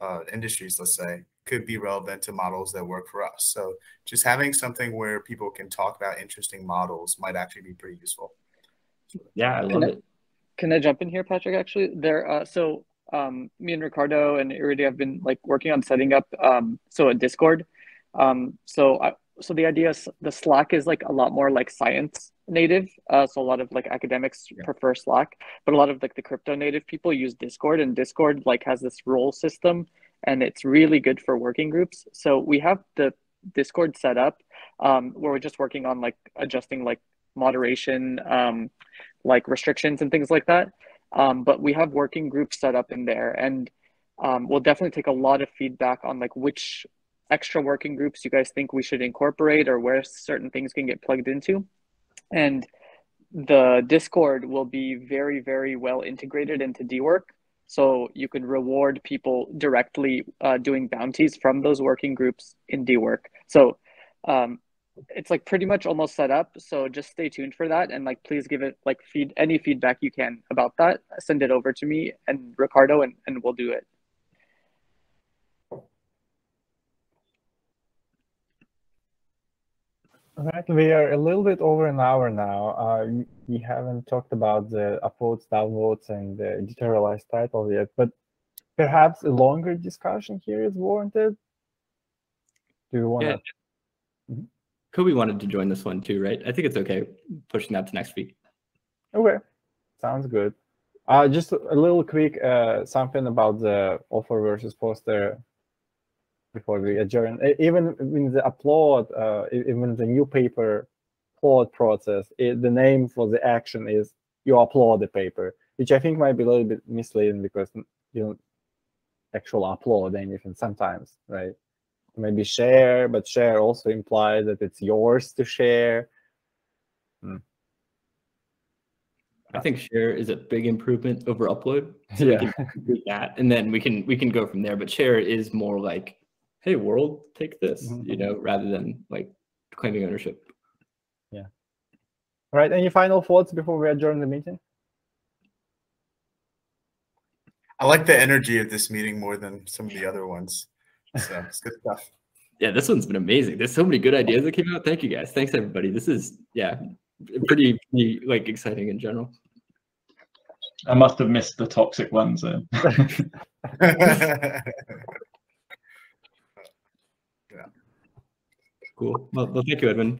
uh, industries. Let's say could be relevant to models that work for us. So just having something where people can talk about interesting models might actually be pretty useful. Yeah, I love it. Can I jump in here, Patrick? Actually, there. Uh, so um, me and Ricardo and Iridia have been like working on setting up um, so a Discord. Um, so I, so the idea is the Slack is like a lot more like science native. Uh, so a lot of like academics yeah. prefer Slack, but a lot of like the crypto native people use Discord, and Discord like has this role system, and it's really good for working groups. So we have the Discord set up um, where we're just working on like adjusting like moderation um, like restrictions and things like that. Um, but we have working groups set up in there, and um, we'll definitely take a lot of feedback on like which extra working groups you guys think we should incorporate or where certain things can get plugged into. And the Discord will be very, very well integrated into Dework. So you can reward people directly uh, doing bounties from those working groups in Dework. So um, it's like pretty much almost set up so just stay tuned for that and like please give it like feed any feedback you can about that send it over to me and ricardo and, and we'll do it right we are a little bit over an hour now uh, we haven't talked about the upvotes downvotes and the editorialized title yet but perhaps a longer discussion here is warranted do you want to yeah Mhm. Kobe wanted to join this one too, right? I think it's okay pushing that to next week. Okay, sounds good. Uh, just a little quick uh, something about the offer versus poster before we adjourn. Even in the upload, uh, even the new paper upload process, it, the name for the action is you upload the paper, which I think might be a little bit misleading because you don't actually upload anything sometimes, right? Maybe share, but share also implies that it's yours to share. I think share is a big improvement over upload. So we Yeah. can do that, and then we can we can go from there. But share is more like, hey world, take this, Mhm. you know, rather than like claiming ownership. Yeah all right. Any final thoughts before we adjourn the meeting? I like the energy of this meeting more than some of the other ones. So it's good stuff. (laughs) Yeah, this one's been amazing. There's so many good ideas that came out. Thank you guys. Thanks everybody. This is yeah, pretty, pretty like exciting in general. I must have missed the toxic ones. (laughs) (laughs) Cool. Well, well thank you, Edwin.